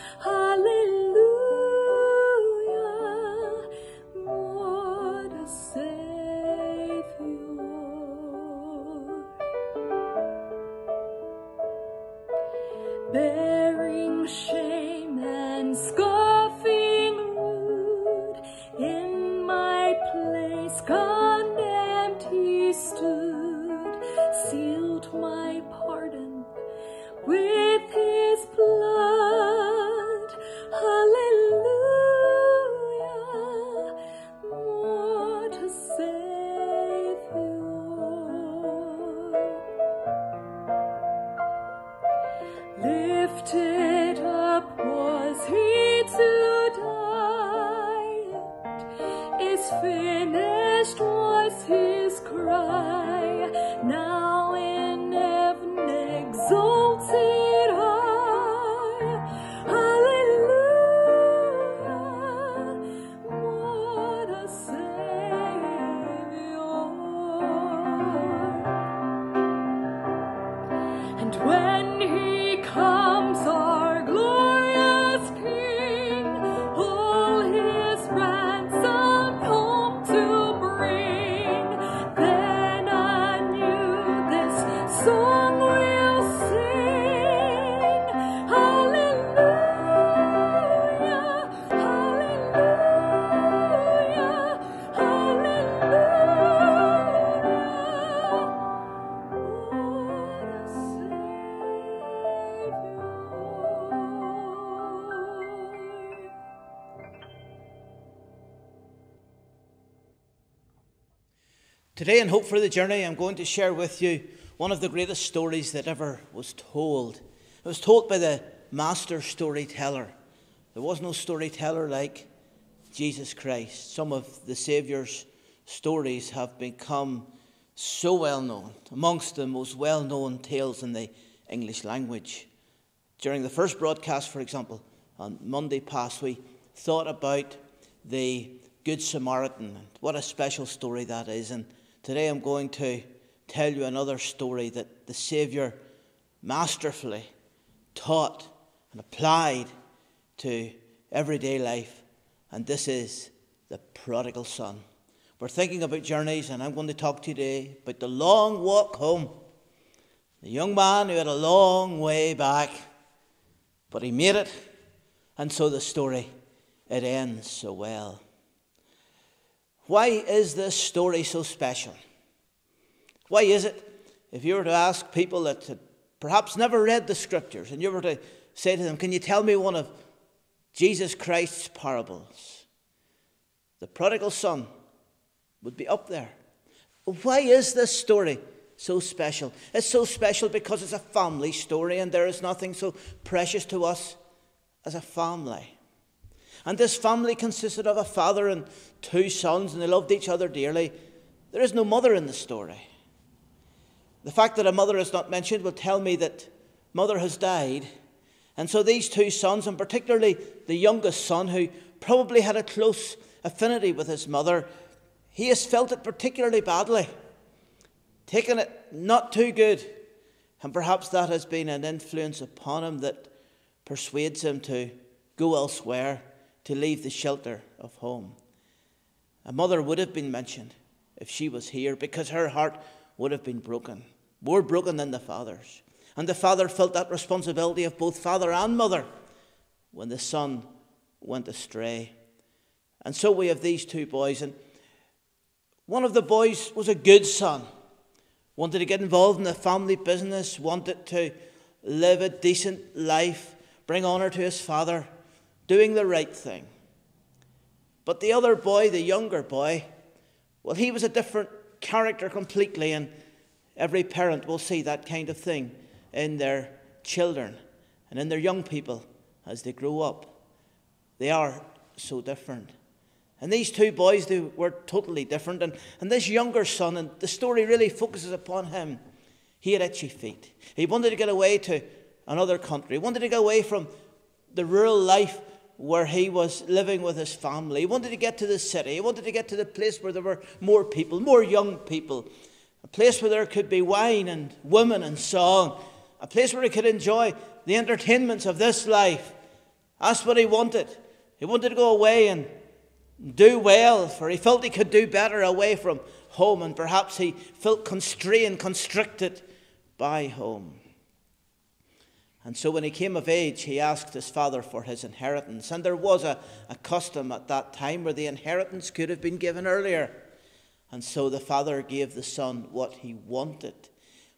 reclaim. Today, in Hope for the Journey, I'm going to share with you one of the greatest stories that ever was told. It was told by the master storyteller. There was no storyteller like Jesus Christ. Some of the Saviour's stories have become so well known, amongst the most well known tales in the English language. During the first broadcast, for example, on Monday past, we thought about the Good Samaritan and what a special story that is. And today I'm going to tell you another story that the Saviour masterfully taught and applied to everyday life. And this is the prodigal son. We're thinking about journeys, and I'm going to talk today about the long walk home. The young man who had a long way back, but he made it, and so the story it ends so well. Why is this story so special? Why is it? If you were to ask people that had perhaps never read the scriptures, and you were to say to them, Can you tell me one of Jesus Christ's parables? The prodigal son would be up there. Why is this story so special? It's so special because it's a family story, and there is nothing so precious to us as a family. And this family consisted of a father and two sons, and they loved each other dearly. There is no mother in the story. The fact that a mother is not mentioned will tell me that mother has died. And so these two sons, and particularly the youngest son, who probably had a close affinity with his mother, he has felt it particularly badly, taken it not too good. And perhaps that has been an influence upon him that persuades him to go elsewhere, to leave the shelter of home. A mother would have been mentioned if she was here because her heart would have been broken, more broken than the father's. And the father felt that responsibility of both father and mother when the son went astray. And so we have these two boys, and one of the boys was a good son, wanted to get involved in the family business, wanted to live a decent life, bring honour to his father, doing the right thing. But the other boy, the younger boy, well, he was a different character completely, and every parent will see that kind of thing in their children and in their young people as they grow up. They are so different. And these two boys, they were totally different. And, and this younger son, and the story really focuses upon him. He had itchy feet. He wanted to get away to another country. He wanted to get away from the rural life where he was living with his family. He wanted to get to the city. He wanted to get to the place where there were more people, more young people. A place where there could be wine and women and song. A place where he could enjoy the entertainments of this life. That's what he wanted. He wanted to go away and do well, for he felt he could do better away from home, and perhaps he felt constrained, constricted by home. And so when he came of age, he asked his father for his inheritance. And there was a, a custom at that time where the inheritance could have been given earlier. And so the father gave the son what he wanted.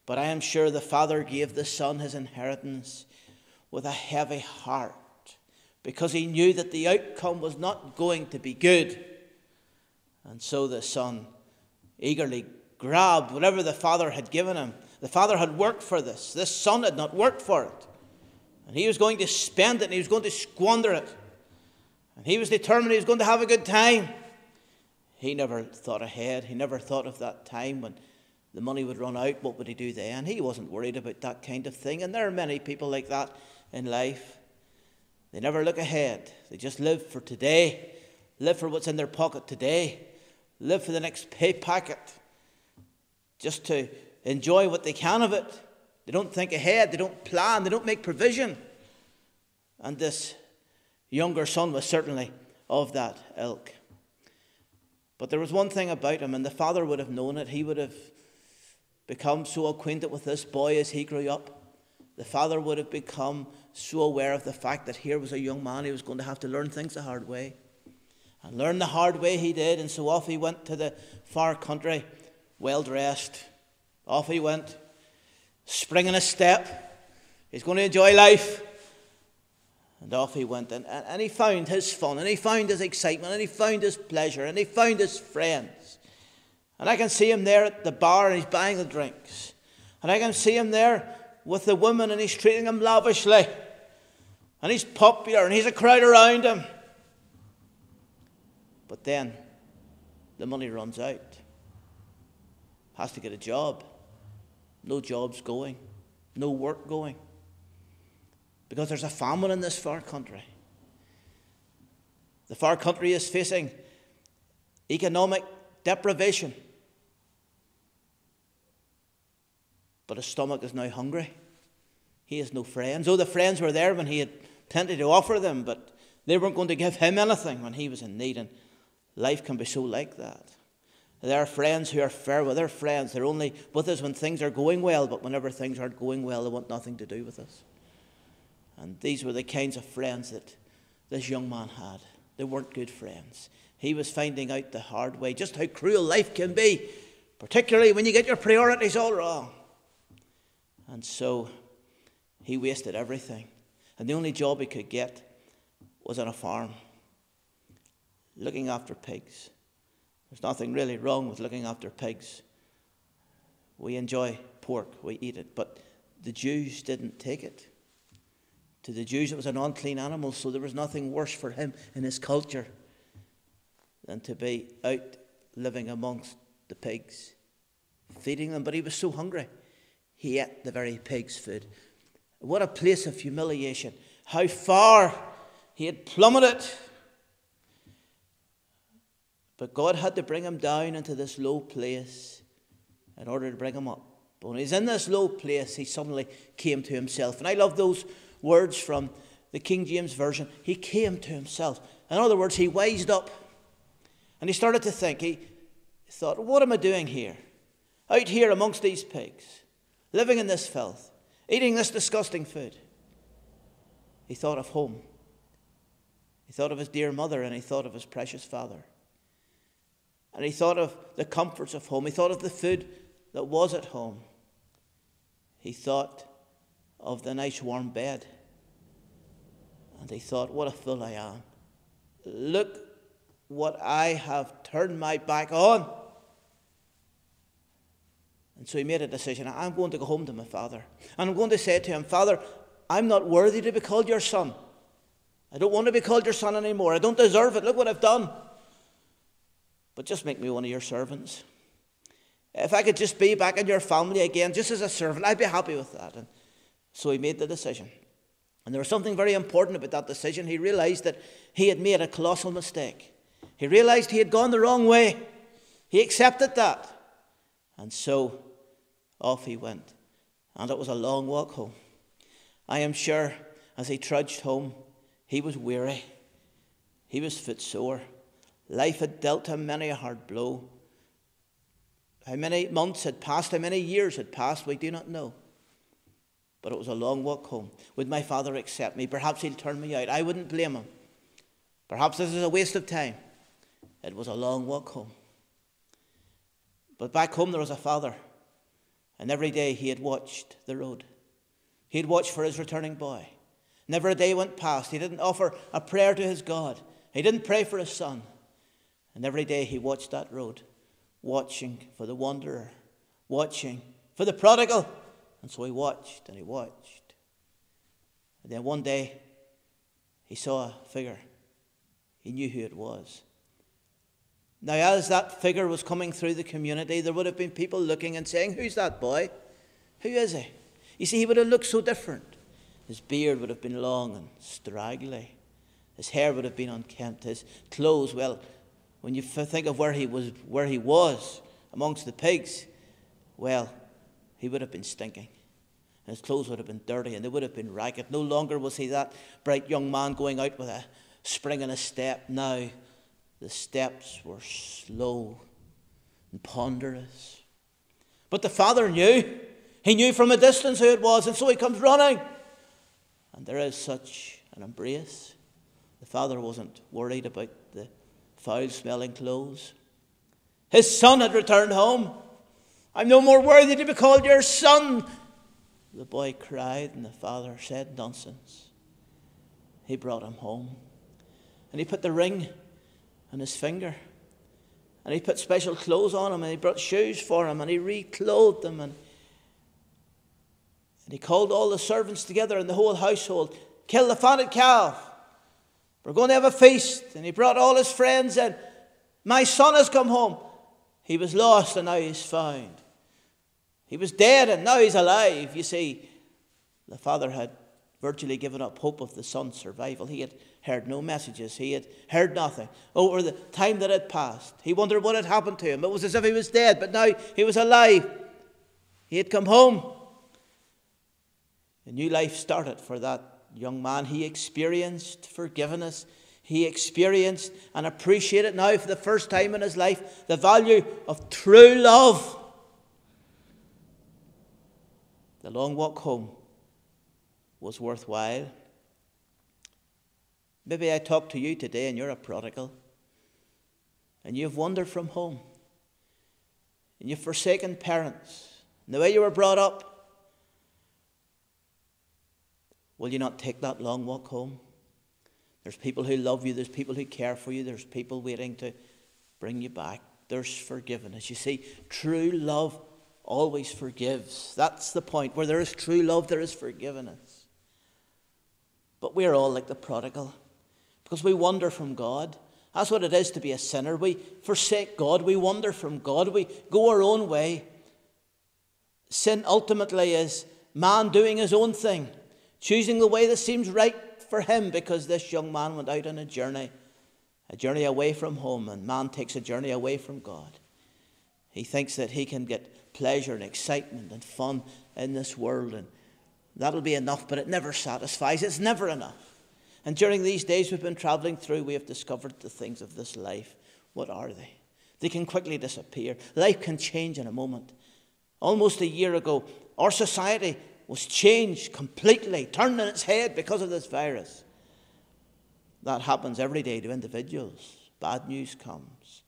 But I am sure the father gave the son his inheritance with a heavy heart because he knew that the outcome was not going to be good. And so the son eagerly grabbed whatever the father had given him. The father had worked for this, this son had not worked for it. And he was going to spend it and he was going to squander it. And he was determined he was going to have a good time. He never thought ahead. He never thought of that time when the money would run out. What would he do then? He wasn't worried about that kind of thing. And there are many people like that in life. They never look ahead. They just live for today, live for what's in their pocket today, live for the next pay packet, just to enjoy what they can of it. They don't think ahead, they don't plan, they don't make provision. And this younger son was certainly of that ilk. But there was one thing about him, and the father would have known it. He would have become so acquainted with this boy as he grew up. The father would have become so aware of the fact that here was a young man who was going to have to learn things the hard way. And learn the hard way he did, and so off he went to the far country, well dressed. Off he went spring in a step. He's going to enjoy life. And off he went. And, and, and he found his fun, and he found his excitement, and he found his pleasure, and he found his friends. And I can see him there at the bar, and he's buying the drinks. And I can see him there with the women, and he's treating them lavishly. And he's popular, and he's a crowd around him. But then the money runs out. Has to get a job. No jobs going, no work going. Because there's a famine in this far country. The far country is facing economic deprivation. But his stomach is now hungry. He has no friends. Oh, the friends were there when he had plenty to offer them, but they weren't going to give him anything when he was in need. And life can be so like that. There are friends who are fair with their friends. They're only with us when things are going well, but whenever things aren't going well, they want nothing to do with us. And these were the kinds of friends that this young man had. They weren't good friends. He was finding out the hard way just how cruel life can be, particularly when you get your priorities all wrong. And so he wasted everything. And the only job he could get was on a farm, looking after pigs. There's nothing really wrong with looking after pigs. We enjoy pork, we eat it, but the Jews didn't take it. To the Jews, it was an unclean animal, so there was nothing worse for him in his culture than to be out living amongst the pigs, feeding them. But he was so hungry, he ate the very pig's food. What a place of humiliation. How far he had plummeted but God had to bring him down into this low place in order to bring him up. But when he's in this low place, he suddenly came to himself. And I love those words from the King James Version. He came to himself. In other words, he wised up. And he started to think. He thought, what am I doing here? Out here amongst these pigs, living in this filth, eating this disgusting food. He thought of home. He thought of his dear mother and he thought of his precious father. And he thought of the comforts of home. He thought of the food that was at home. He thought of the nice warm bed. And he thought, what a fool I am. Look what I have turned my back on. And so he made a decision. I'm going to go home to my father. And I'm going to say to him, Father, I'm not worthy to be called your son. I don't want to be called your son anymore. I don't deserve it. Look what I've done but just make me one of your servants. If I could just be back in your family again, just as a servant, I'd be happy with that. And so he made the decision. And there was something very important about that decision. He realized that he had made a colossal mistake. He realized he had gone the wrong way. He accepted that. And so off he went. And it was a long walk home. I am sure as he trudged home, he was weary. He was footsore. Life had dealt him many a hard blow. How many months had passed, how many years had passed, we do not know. But it was a long walk home. Would my father accept me? Perhaps he'll turn me out. I wouldn't blame him. Perhaps this is a waste of time. It was a long walk home. But back home there was a father, and every day he had watched the road. He had watched for his returning boy. Never a day went past. He didn't offer a prayer to his God. He didn't pray for his son. And every day he watched that road, watching for the wanderer, watching for the prodigal. And so he watched and he watched. And then one day he saw a figure. He knew who it was. Now, as that figure was coming through the community, there would have been people looking and saying, Who's that boy? Who is he? You see, he would have looked so different. His beard would have been long and straggly. His hair would have been unkempt. His clothes, well, when you think of where he was, where he was amongst the pigs, well, he would have been stinking. And his clothes would have been dirty and they would have been ragged. No longer was he that bright young man going out with a spring in his step. Now, the steps were slow and ponderous. But the father knew. He knew from a distance who it was, and so he comes running. And there is such an embrace. The father wasn't worried about the foul smelling clothes. His son had returned home. I'm no more worthy to be called your son. The boy cried, and the father said, Nonsense. He brought him home. And he put the ring on his finger. And he put special clothes on him, and he brought shoes for him, and he reclothed him. And, and he called all the servants together in the whole household kill the fatted calf. We're going to have a feast. And he brought all his friends in. My son has come home. He was lost, and now he's found. He was dead, and now he's alive. You see, the father had virtually given up hope of the son's survival. He had heard no messages. He had heard nothing. Over the time that had passed, he wondered what had happened to him. It was as if he was dead, but now he was alive. He had come home. A new life started for that young man. He experienced forgiveness. He experienced and appreciated now for the first time in his life the value of true love. The long walk home was worthwhile. Maybe I talk to you today and you're a prodigal and you've wandered from home and you've forsaken parents and the way you were brought up. Will you not take that long walk home? There's people who love you, there's people who care for you, there's people waiting to bring you back. There's forgiveness. You see, true love always forgives. That's the point. Where there is true love, there is forgiveness. But we're all like the prodigal because we wander from God. That's what it is to be a sinner. We forsake God, we wander from God, we go our own way. Sin ultimately is man doing his own thing, choosing the way that seems right for him because this young man went out on a journey, a journey away from home, and man takes a journey away from God. He thinks that he can get pleasure and excitement and fun in this world, and that'll be enough, but it never satisfies. It's never enough. And during these days we've been traveling through, we have discovered the things of this life. What are they? They can quickly disappear. Life can change in a moment. Almost a year ago, our society was changed completely, turned on its head because of this virus. That happens every day to individuals. Bad news comes.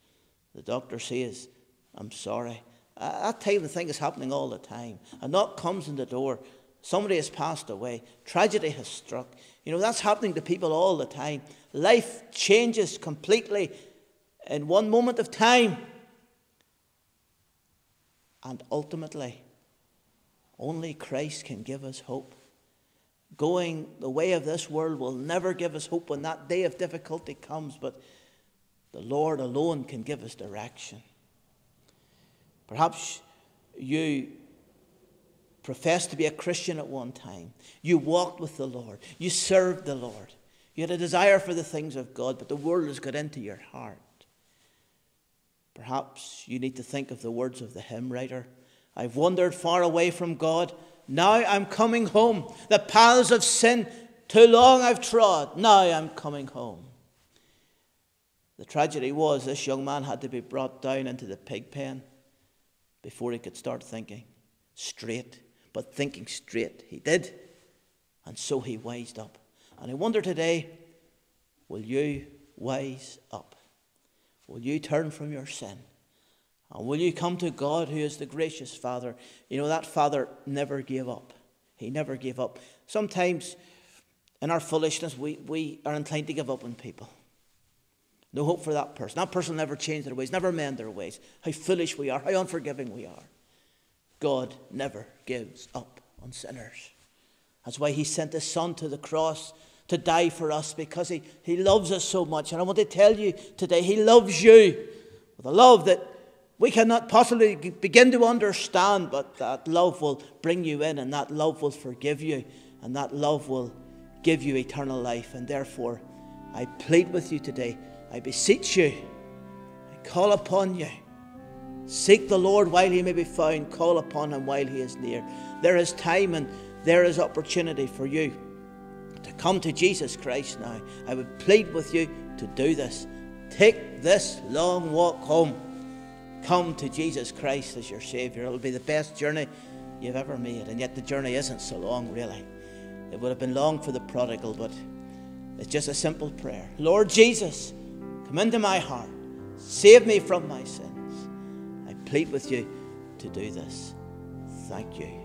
The doctor says, I'm sorry. That type of thing is happening all the time. A knock comes in the door. Somebody has passed away. Tragedy has struck. You know, that's happening to people all the time. Life changes completely in one moment of time. And ultimately, only Christ can give us hope. Going the way of this world will never give us hope when that day of difficulty comes, but the Lord alone can give us direction. Perhaps you professed to be a Christian at one time. You walked with the Lord. You served the Lord. You had a desire for the things of God, but the world has got into your heart. Perhaps you need to think of the words of the hymn writer I've wandered far away from God. Now I'm coming home. The paths of sin too long I've trod. Now I'm coming home. The tragedy was this young man had to be brought down into the pig pen before he could start thinking straight. But thinking straight, he did. And so he wised up. And I wonder today will you wise up? Will you turn from your sin? And will you come to God, who is the gracious Father? You know, that Father never gave up. He never gave up. Sometimes in our foolishness, we, we are inclined to give up on people. No hope for that person. That person will never change their ways, never mend their ways. How foolish we are, how unforgiving we are. God never gives up on sinners. That's why He sent His Son to the cross to die for us because He, he loves us so much. And I want to tell you today, He loves you with a love that we cannot possibly begin to understand, but that love will bring you in, and that love will forgive you, and that love will give you eternal life. And therefore, I plead with you today. I beseech you. I call upon you. Seek the Lord while he may be found. Call upon him while he is near. There is time and there is opportunity for you to come to Jesus Christ now. I would plead with you to do this. Take this long walk home. Come to Jesus Christ as your Savior. It'll be the best journey you've ever made. And yet the journey isn't so long, really. It would have been long for the prodigal, but it's just a simple prayer. Lord Jesus, come into my heart. Save me from my sins. I plead with you to do this. Thank you.